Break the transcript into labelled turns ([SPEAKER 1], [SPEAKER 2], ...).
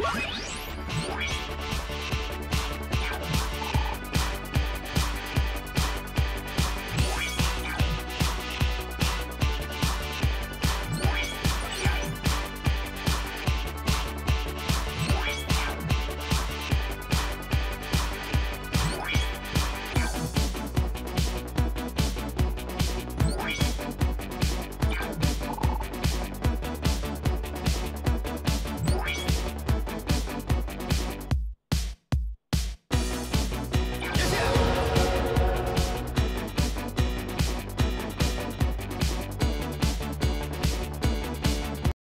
[SPEAKER 1] Woo!